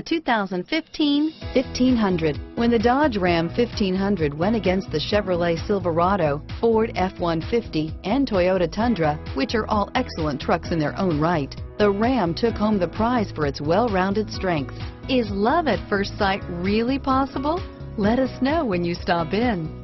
The 2015 1500. When the Dodge Ram 1500 went against the Chevrolet Silverado, Ford F-150, and Toyota Tundra, which are all excellent trucks in their own right, the Ram took home the prize for its well-rounded strengths. Is love at first sight really possible? Let us know when you stop in.